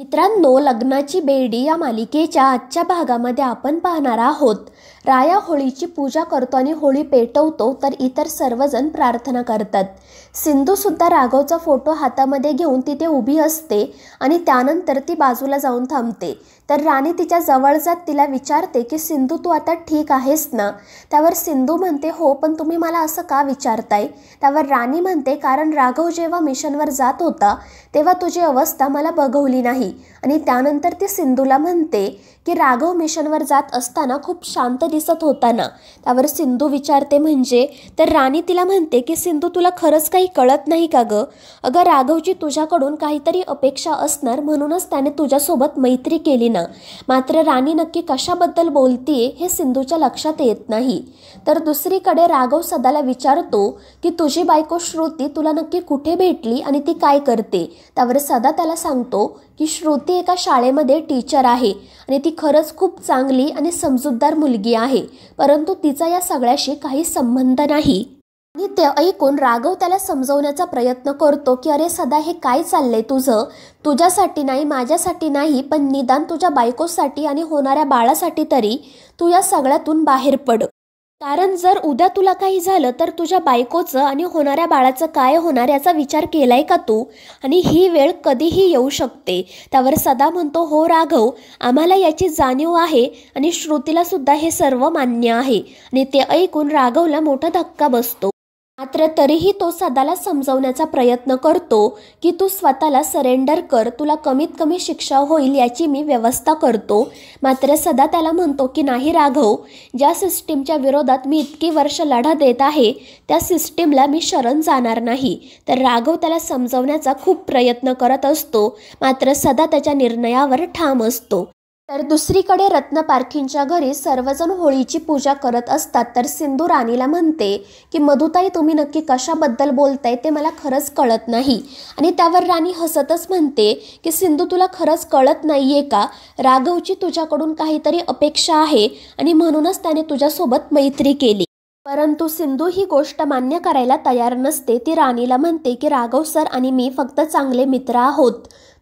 मित्रांनो लग्नाची बेडी या मालिकेच्या आजच्या भागामध्ये आपण पाहणार आहोत. राया होळीची पूजा करतो आणि होळी पेटवतो तर इतर सर्वजण प्रार्थना करतात. सिंधूसुद्धा राघवचा फोटो हातामध्ये घेऊन तिथे उभी असते आणि त्यानंतर ती बाजूला जाऊन थांबते. तर राणी तिच्या जवळ जात तिला विचारते की सिंधू तू आता ठीक आहेस ना? त्यावर सिंधू म्हणते हो पण तुम्ही मला असं का विचारताय? त्यावर राणी म्हणते कारण राघव जेव्हा मिशनवर जात होता तेव्हा तुझी अवस्था मला बघवली नाही. vậy. आणि त्यानंतर ती सिंधूला म्हणते की राघव मिशनवर जात असताना खूप शांत दिसत होता ना त्यावर सिंधू विचारते म्हणजे तर राणी तिला म्हणते की सिंधू तुला खरंच काही कळत नाही का गं? अगं राघवची तुझ्याकडून काहीतरी अपेक्षा असणार म्हणूनच त्याने तुझ्यासोबत मैत्री केली ना. मात्र राणी नक्की कशाबद्दल बोलतीये हे सिंधूच्या लक्षात येत नाही. तर दुसरीकडे राघव सदाला विचारतो की तुझी बायको श्रुती तुला नक्की कुठे भेटली आणि ती काय करते? त्यावर सदा त्याला सांगतो की श्रुती ती एका शाळेमध्ये टीचर आहे आणि ती खरंच खूप चांगली आणि समजूतदार मुलगी आहे. परंतु तिचा या सगळ्याशी काही संबंध नाही. आणि ते ऐकून राघव त्याला समजवण्याचा प्रयत्न करतो की अरे सदा हे काय चाललंय तुझं? तुझ्यासाठी नाही माझ्यासाठी नाही पण निदान तुझ्या बायकोसाठी आणि होणाऱ्या बाळासाठी तरी तू या सगळ्यातून बाहेर पड. कारण जर उद्या तुला काही झालं तर तुझ्या बायकोचं आणि होणाऱ्या बाळाचं काय होणार याचा विचार केलाय का तू? आणि ही वेळ कधीही येऊ शकते. त्यावर सदा म्हणतो हो राघव आम्हाला याची जाणीव आहे आणि श्रुतीला सुद्धा हे सर्व मान्य आहे. आणि ते ऐकून राघवला मोठा धक्का बसतो. मात्र तरीही तो सदाला समजवण्याचा प्रयत्न करतो की तू स्वतःला सरेंडर कर तुला कमीत कमी शिक्षा होईल याची मी व्यवस्था करतो. मात्र सदा त्याला म्हणतो की नाही राघव ज्या सिस्टीमच्या विरोधात मी इतकी वर्ष लढा देत आहे त्या सिस्टीमला मी शरण जाणार नाही. तर राघव त्याला समजवण्याचा खूप प्रयत्न करत असतो. मात्र सदा त्याच्या निर्णयावर ठाम असतो. तर दुसरीकडे रत्न पारखींच्या घरी सर्वजण होळीची पूजा करत असतात. तर सिंधू राणीला म्हणते की मधुताई तुम्ही नक्की कशाबद्दल बोलताय ते मला खरंच कळत नाही. आणि त्यावर राणी हसतच म्हणते की सिंधू तुला खरंच कळत नाही आहे का? राघवची तुझ्याकडून काहीतरी अपेक्षा आहे. आणि म्हणूनच त्याने तुझ्यासोबत मैत्री केली. परंतु सिंधू ही गोष्ट मान्य करायला तयार नसते. ती राणीला म्हणते की राघव सर आणि मी फक्त चांगले मित्र आहोत.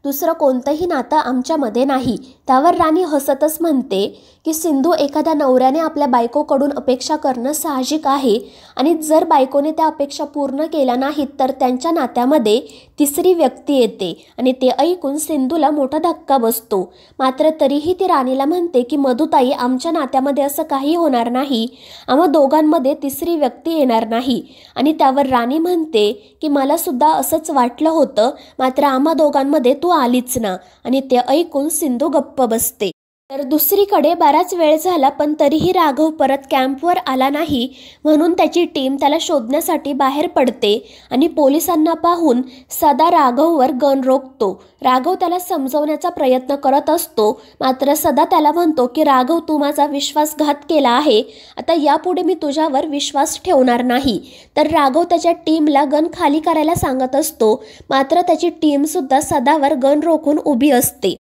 दुसरं कोणतंही नातं आमच्यामध्ये नाही. त्यावर राणी हसतच म्हणते की सिंधू एखाद्या नवऱ्याने आपल्या बायकोकडून अपेक्षा करणं साहजिक आहे आणि जर बायकोने त्या अपेक्षा पूर्ण केल्या नाहीत तर त्यांच्या नात्यामध्ये तिसरी व्यक्ती येते आणि ते ऐकून सिंधूला मोठा धक्का बसतो. मात्र तरीही ती राणीला म्हणते की मधुताई आमच्या नात्यामध्ये असं काही होणार नाही. आम्हा दोघांमध्ये तिसरी व्यक्ती येणार नाही. आणि त्यावर राणी म्हणते की मला सुद्धा असंच वाटलं होतं. मात्र आम्हा दोघांमध्ये तू आलीच ना. आणि ते ऐकून सिंधू गप्प बसते. तर दुसरीकडे बराच वेळ झाला पण तरीही राघव परत कॅम्पवर आला नाही म्हणून त्याची टीम त्याला शोधण्यासाठी बाहेर पडते आणि पोलिसांना पाहून सदा राघववर गन रोखतो. राघव त्याला समजवण्याचा प्रयत्न करत असतो मात्र सदा त्याला म्हणतो की राघव तू माझा विश्वासघात केला आहे. आता यापुढे मी तुझ्यावर विश्वास ठेवणार नाही. तर राघव त्याच्या टीमला गन खाली करायला सांगत असतो मात्र त्याची टीमसुद्धा सदावर गन रोखून उभी असते.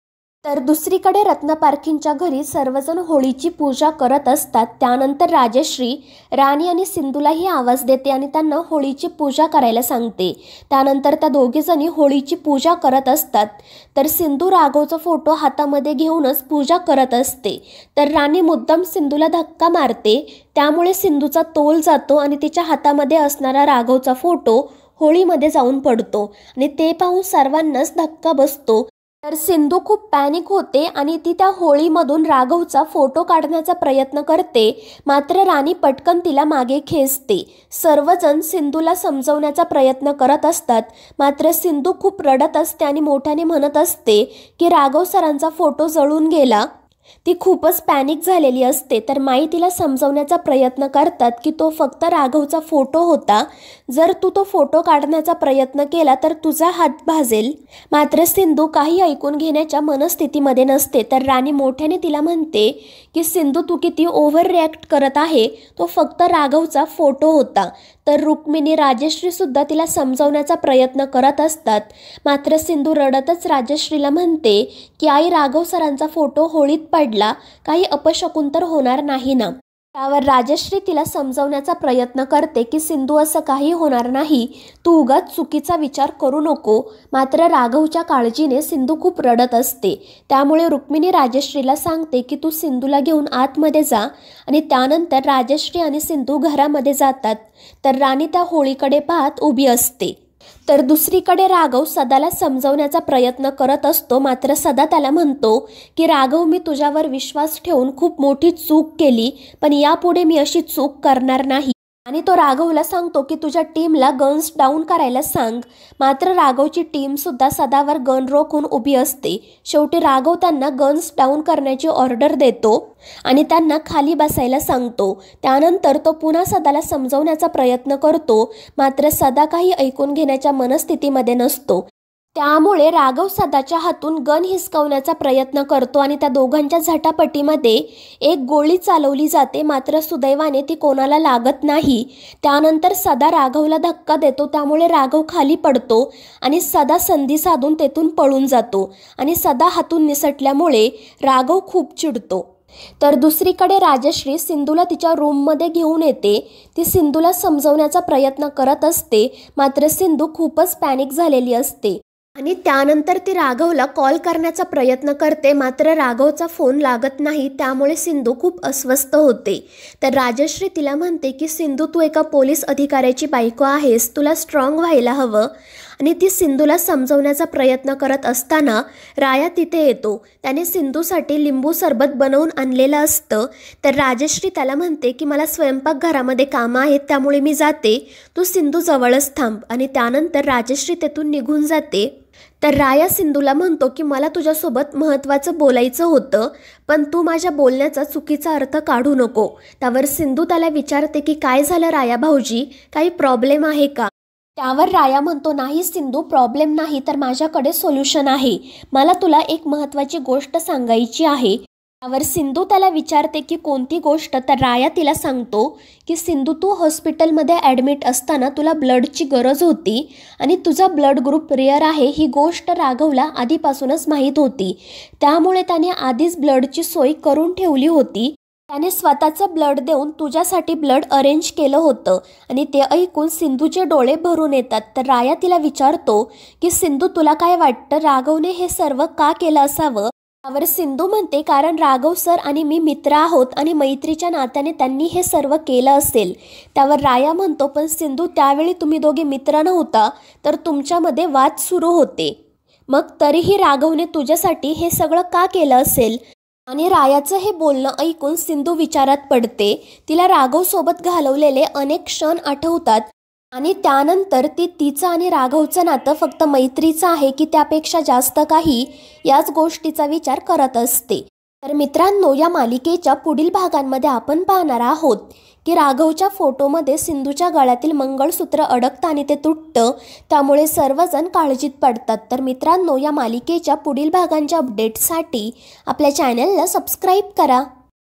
तर दुसरीकडे रत्नपारखींच्या घरी सर्वजण होळीची पूजा करत असतात. त्यानंतर राजश्री राणी आणि सिंधूलाही आवाज देते आणि त्यांना होळीची पूजा करायला सांगते. त्यानंतर त्या दोघीजणी होळीची पूजा करत असतात. तर सिंधू राघवचा फोटो हातामध्ये घेऊनच पूजा करत असते. तर राणी मुद्दाम सिंधूला धक्का मारते. त्यामुळे सिंधूचा तोल जातो आणि तिच्या हातामध्ये असणारा राघवचा फोटो होळीमध्ये जाऊन पडतो आणि ते पाहून सर्वांनाच धक्का बसतो. तर सिंधू खूप पॅनिक होते आणि ती त्या होळीमधून राघवचा फोटो काढण्याचा प्रयत्न करते. मात्र राणी पटकन तिला मागे खेचते. सर्वजण सिंधूला समजवण्याचा प्रयत्न करत असतात. मात्र सिंधू खूप रडत असते आणि मोठ्याने म्हणत असते की राघव सरांचा फोटो जळून गेला. ती खूपच पॅनिक झालेली असते. तर माई तिला समजवण्याचा प्रयत्न करतात की तो फक्त राघवचा फोटो होता. जर तू तो फोटो काढण्याचा प्रयत्न केला तर तुझा हात भाजेल. मात्र सिंधू काही ऐकून घेण्याच्या मनस्थितीमध्ये नसते. तर राणी मोठ्याने तिला म्हणते की सिंधू तू किती ओव्हर रिॲक्ट करत आहे. तो फक्त राघवचा फोटो होता तर रुक्मिणी राजश्रीसुद्धा तिला समजवण्याचा प्रयत्न करत असतात. मात्र सिंधू रडतच राजश्रीला म्हणते की आई राघव सरांचा फोटो होळीत पडला काही अपशकुन तर होणार नाही ना. त्यावर राजश्री तिला समजवण्याचा प्रयत्न करते की सिंधू असं काही होणार नाही. तू उगाच चुकीचा विचार करू नको. मात्र राघवच्या काळजीने सिंधू खूप रडत असते. त्यामुळे रुक्मिणी राजश्रीला सांगते की तू सिंधूला घेऊन आतमध्ये जा आणि त्यानंतर राजश्री आणि सिंधू घरामध्ये जातात. तर राणी त्या होळीकडे पाहत उभी असते. तर दुसरीकडे राघव सदाला समजवण्याचा प्रयत्न करत असतो. मात्र सदा त्याला म्हणतो की राघव मी तुझ्यावर विश्वास ठेवून खूप मोठी चूक केली पण यापुढे मी अशी चूक करणार नाही. आणि तो राघवला सांगतो की तुझ्या टीमला गन्स डाऊन करायला सांग. मात्र राघवची टीमसुद्धा सदावर गन रोखून उभी असते. शेवटी राघव त्यांना गन्स डाऊन करण्याची ऑर्डर देतो आणि त्यांना खाली बसायला सांगतो. त्यानंतर तो पुन्हा सदाला समजवण्याचा प्रयत्न करतो. मात्र सदा काही ऐकून घेण्याच्या मनस्थितीमध्ये नसतो. त्यामुळे राघव सदाच्या हातून गन हिसकवण्याचा प्रयत्न करतो आणि त्या दोघांच्या झटापटीमध्ये एक गोळी चालवली जाते. मात्र सुदैवाने ती कोणाला लागत नाही. त्यानंतर सदा राघवला धक्का देतो. त्यामुळे राघव खाली पडतो आणि सदा संधी साधून तेथून पळून जातो आणि सदा हातून निसटल्यामुळे राघव खूप चिडतो. तर दुसरीकडे राजश्री सिंधूला तिच्या रूममध्ये घेऊन येते. ती सिंधूला समजवण्याचा प्रयत्न करत असते. मात्र सिंधू खूपच पॅनिक झालेली असते. आणि त्यानंतर ती राघवला कॉल करण्याचा प्रयत्न करते मात्र राघवचा फोन लागत नाही त्यामुळे सिंधू खूप अस्वस्थ होते. तर राजश्री तिला म्हणते की सिंधू तू एका पोलीस अधिकाऱ्याची बायको आहेस तुला स्ट्रॉंग व्हायला हवं. आणि ती सिंधूला समजवण्याचा प्रयत्न करत असताना राया तिथे येतो. त्याने सिंधूसाठी लिंबू सरबत बनवून आणलेलं असतं. तर राजश्री त्याला म्हणते की मला स्वयंपाकघरामध्ये कामं आहेत त्यामुळे मी जाते. तू सिंधू जवळच थांब. आणि त्यानंतर राजश्री तेथून निघून जाते. तर राया सिंधूला म्हणतो की मला तुझ्यासोबत महत्त्वाचं बोलायचं होतं पण तू माझ्या बोलण्याचा चुकीचा अर्थ काढू नको त्यावर सिंधू त्याला विचारते की काय झालं राया भाऊजी? काही प्रॉब्लेम आहे का त्यावर राया म्हणतो नाही सिंधू प्रॉब्लेम नाही तर माझ्याकडे सोल्युशन आहे. मला तुला एक महत्त्वाची गोष्ट सांगायची आहे. त्यावर सिंधू त्याला विचारते की कोणती गोष्ट तर राया तिला सांगतो की सिंधू तू हॉस्पिटलमध्ये ॲडमिट असताना तुला ब्लडची गरज होती आणि तुझा ब्लड ग्रुप रेअर आहे ही गोष्ट राघवला आधीपासूनच माहीत होती. त्यामुळे त्याने आधीच ब्लडची सोय करून ठेवली होती. त्याने स्वतःचं ब्लड देऊन तुझ्यासाठी ब्लड अरेंज केलं होतं आणि ते ऐकून सिंधूचे डोळे भरून येतात. तर राया तिला विचारतो की सिंधू तुला काय वाटतं? राघवने हे सर्व का केलं असावं? त्यावर सिंधू म्हणते कारण राघव सर आणि मी मित्र आहोत आणि मैत्रीच्या नात्याने त्यांनी हे सर्व केलं असेल. त्यावर राया म्हणतो पण सिंधू त्यावेळी तुम्ही दोघे मित्र नव्हता तर तुमच्यामध्ये वाद सुरू होते. मग तरीही राघवने तुझ्यासाठी हे सगळं का केलं असेल आणि रायाचं हे बोलणं ऐकून सिंधू विचारात पडते. तिला राघवसोबत घालवलेले अनेक क्षण आठवतात. आणि त्यानंतर ती तिचं आणि राघवचं नातं फक्त मैत्रीचं आहे की त्यापेक्षा जास्त काही याच गोष्टीचा विचार करत असते. तर मित्रांनो या मालिकेच्या पुढील भागांमध्ये आपण पाहणार आहोत की राघवच्या फोटोमध्ये सिंधूच्या गळ्यातील मंगळसूत्र अडकतं आणि ते तुटतं त्यामुळे सर्वजण काळजीत पडतात. तर मित्रांनो या मालिकेच्या पुढील भागांच्या अपडेटसाठी आपल्या चॅनलला सबस्क्राईब करा.